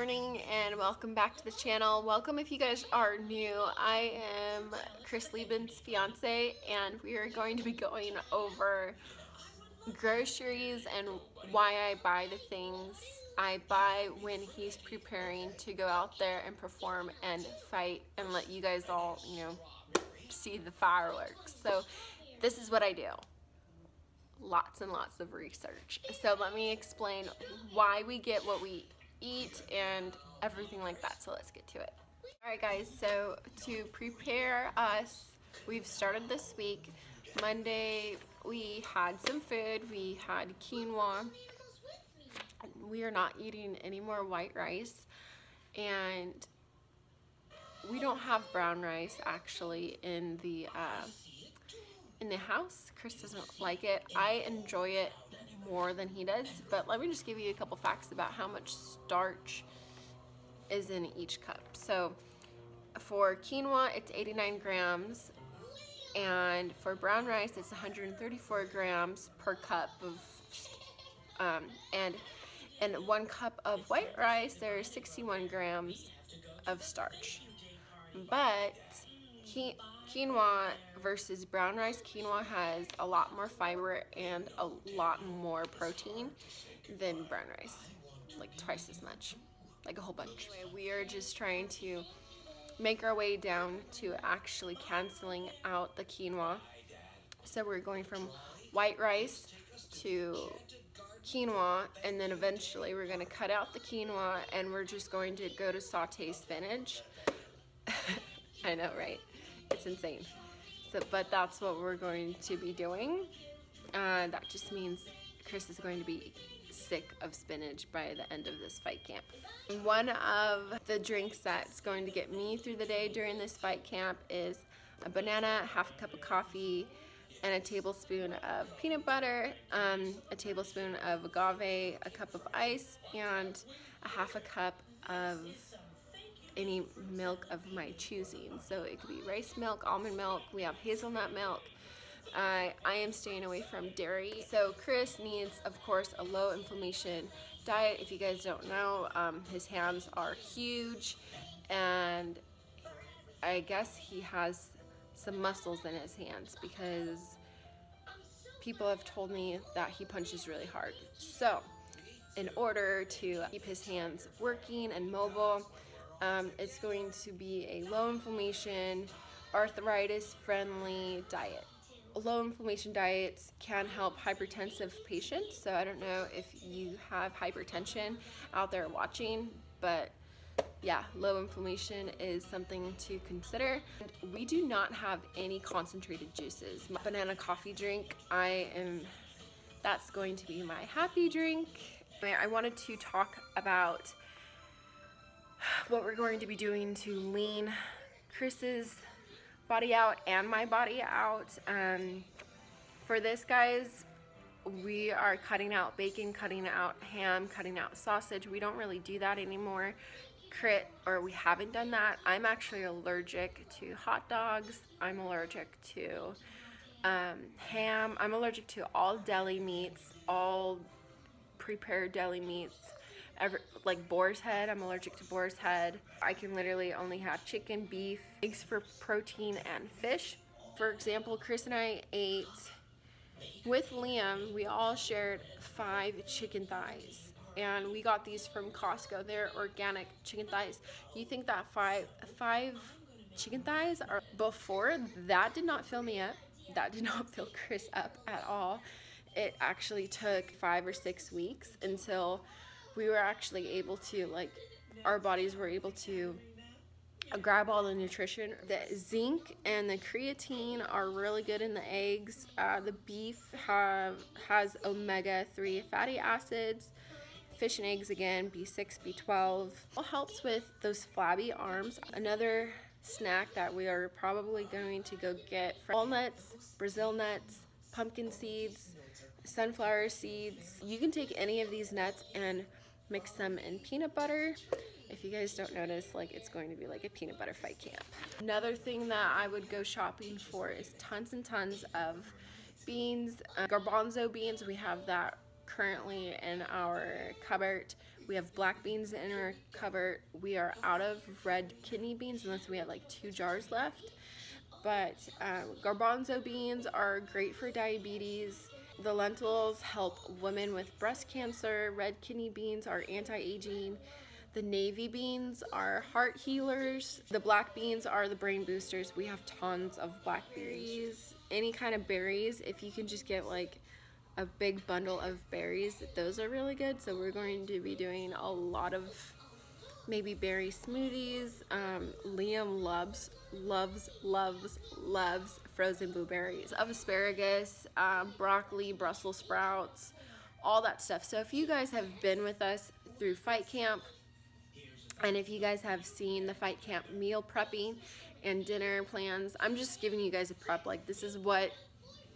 morning and welcome back to the channel. Welcome if you guys are new. I am Chris Leben's fiance and we are going to be going over groceries and why I buy the things I buy when he's preparing to go out there and perform and fight and let you guys all, you know, see the fireworks. So this is what I do lots and lots of research. So let me explain why we get what we eat and everything like that. So let's get to it. Alright guys, so to prepare us, we've started this week. Monday we had some food. We had quinoa. We are not eating any more white rice. And we don't have brown rice actually in the uh, in the house. Chris doesn't like it. I enjoy it more than he does, but let me just give you a couple facts about how much starch is in each cup. So for quinoa, it's 89 grams, and for brown rice, it's 134 grams per cup of, um, and in one cup of white rice, there's 61 grams of starch. But quinoa versus brown rice, quinoa has a lot more fiber and a lot more protein than brown rice, like twice as much, like a whole bunch. Anyway, we are just trying to make our way down to actually canceling out the quinoa. So we're going from white rice to quinoa and then eventually we're going to cut out the quinoa and we're just going to go to saute spinach. I know, right? It's insane. So, but that's what we're going to be doing. Uh, that just means Chris is going to be sick of spinach by the end of this fight camp. One of the drinks that's going to get me through the day during this fight camp is a banana, half a cup of coffee, and a tablespoon of peanut butter, um, a tablespoon of agave, a cup of ice, and a half a cup of any milk of my choosing. So it could be rice milk, almond milk, we have hazelnut milk. Uh, I am staying away from dairy. So Chris needs, of course, a low inflammation diet. If you guys don't know, um, his hands are huge and I guess he has some muscles in his hands because people have told me that he punches really hard. So in order to keep his hands working and mobile, um, it's going to be a low inflammation, arthritis friendly diet. Low inflammation diets can help hypertensive patients. So I don't know if you have hypertension out there watching, but yeah, low inflammation is something to consider. We do not have any concentrated juices. My banana coffee drink, I am, that's going to be my happy drink. I wanted to talk about what we're going to be doing to lean Chris's body out and my body out. Um, for this, guys, we are cutting out bacon, cutting out ham, cutting out sausage. We don't really do that anymore. Crit, or we haven't done that. I'm actually allergic to hot dogs. I'm allergic to um, ham. I'm allergic to all deli meats, all prepared deli meats ever, like boar's head. I'm allergic to boar's head. I can literally only have chicken, beef, eggs for protein, and fish. For example, Chris and I ate, with Liam, we all shared five chicken thighs. And we got these from Costco. They're organic chicken thighs. You think that five, five chicken thighs are before that did not fill me up. That did not fill Chris up at all. It actually took five or six weeks until we were actually able to like our bodies were able to grab all the nutrition. The zinc and the creatine are really good in the eggs. Uh, the beef have has omega-3 fatty acids. Fish and eggs again, B6, B12. All helps with those flabby arms. Another snack that we are probably going to go get walnuts, Brazil nuts, pumpkin seeds, sunflower seeds. You can take any of these nuts and mix them in peanut butter. If you guys don't notice, like it's going to be like a peanut butter fight camp. Another thing that I would go shopping for is tons and tons of beans, uh, garbanzo beans. We have that currently in our cupboard. We have black beans in our cupboard. We are out of red kidney beans unless we have like two jars left. But um, garbanzo beans are great for diabetes. The lentils help women with breast cancer. Red kidney beans are anti-aging. The navy beans are heart healers. The black beans are the brain boosters. We have tons of blackberries. Any kind of berries, if you can just get like a big bundle of berries, those are really good. So we're going to be doing a lot of maybe berry smoothies. Um, Liam loves, loves, loves, loves frozen blueberries. Of asparagus, um, broccoli, Brussels sprouts, all that stuff. So if you guys have been with us through fight camp, and if you guys have seen the Fight Camp meal prepping and dinner plans, I'm just giving you guys a prep. Like this is what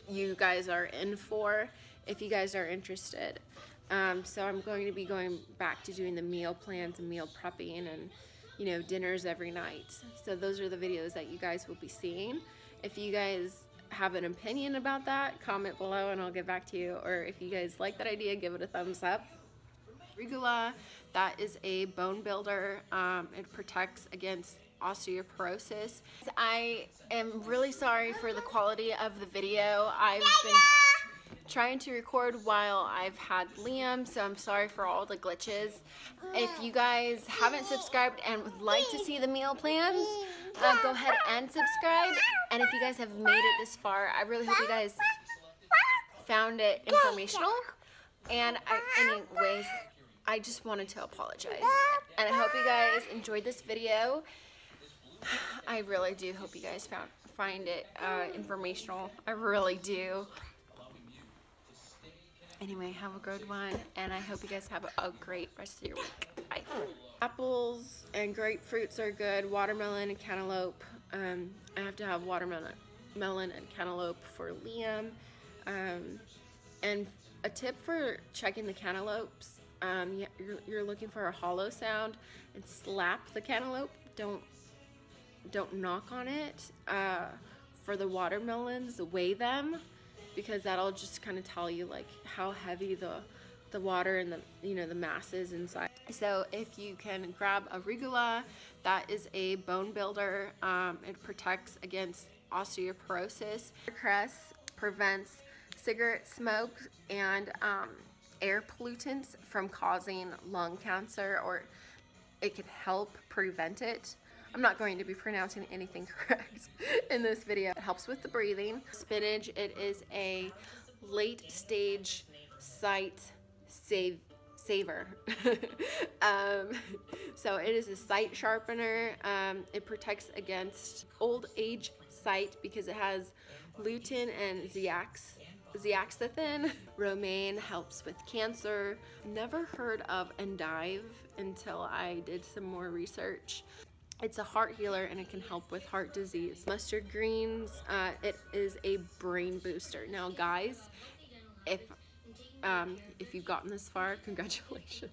you guys are in for if you guys are interested. Um, so I'm going to be going back to doing the meal plans and meal prepping and you know dinners every night. So those are the videos that you guys will be seeing. If you guys have an opinion about that, comment below and I'll get back to you. Or if you guys like that idea, give it a thumbs up. Arugula, that is a bone builder. Um, it protects against osteoporosis. I am really sorry for the quality of the video. I've been trying to record while I've had Liam, so I'm sorry for all the glitches. If you guys haven't subscribed and would like to see the meal plans, uh, go ahead and subscribe. And if you guys have made it this far, I really hope you guys found it informational. And I, anyways, I just wanted to apologize. And I hope you guys enjoyed this video. I really do hope you guys found find it uh, informational. I really do. Anyway, have a good one, and I hope you guys have a, great rest of your week. Bye. Apples and grapefruits are good. Watermelon and cantaloupe. Um, I have to have watermelon melon and cantaloupe for Liam. Um, and a tip for checking the cantaloupes, um, you're, you're looking for a hollow sound and slap the cantaloupe. Don't don't knock on it. Uh, for the watermelons, weigh them because that'll just kind of tell you like how heavy the the water and the you know the masses inside. So if you can grab arugula, that is a bone builder. Um, it protects against osteoporosis. Cress prevents cigarette smoke and um, air pollutants from causing lung cancer or it can help prevent it. I'm not going to be pronouncing anything correct in this video. It helps with the breathing. Spinach, it is a late stage sight save saver. um, so it is a sight sharpener. Um, it protects against old age sight because it has lutein and zeax zeaxanthin. Romaine helps with cancer. Never heard of endive until I did some more research. It's a heart healer and it can help with heart disease. Mustard greens, uh, it is a brain booster. Now guys, if, um, if you've gotten this far, congratulations.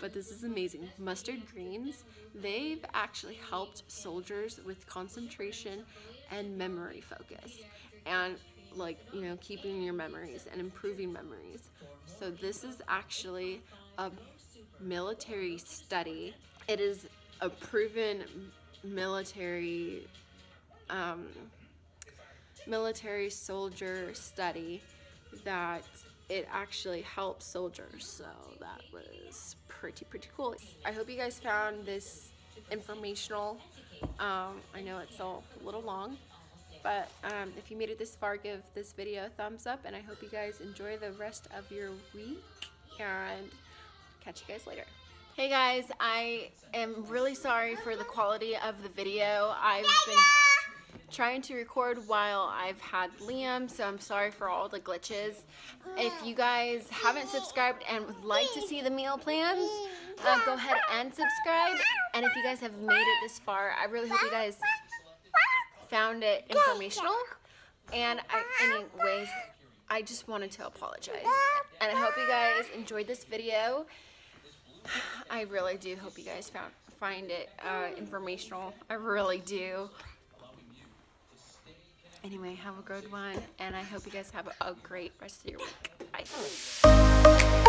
but this is amazing. Mustard greens, they've actually helped soldiers with concentration and memory focus. And like, you know, keeping your memories and improving memories. So this is actually a military study. It is a proven military um, military soldier study that it actually helps soldiers so that was pretty pretty cool. I hope you guys found this informational. Um, I know it's a little long but um, if you made it this far give this video a thumbs up and I hope you guys enjoy the rest of your week and catch you guys later Hey guys, I am really sorry for the quality of the video. I've been trying to record while I've had Liam, so I'm sorry for all the glitches. If you guys haven't subscribed and would like to see the meal plans, uh, go ahead and subscribe. And if you guys have made it this far, I really hope you guys found it informational. And I, anyways, I just wanted to apologize. And I hope you guys enjoyed this video. I really do hope you guys found find it uh, informational. I really do. Anyway, have a good one, and I hope you guys have a, great rest of your week. Bye.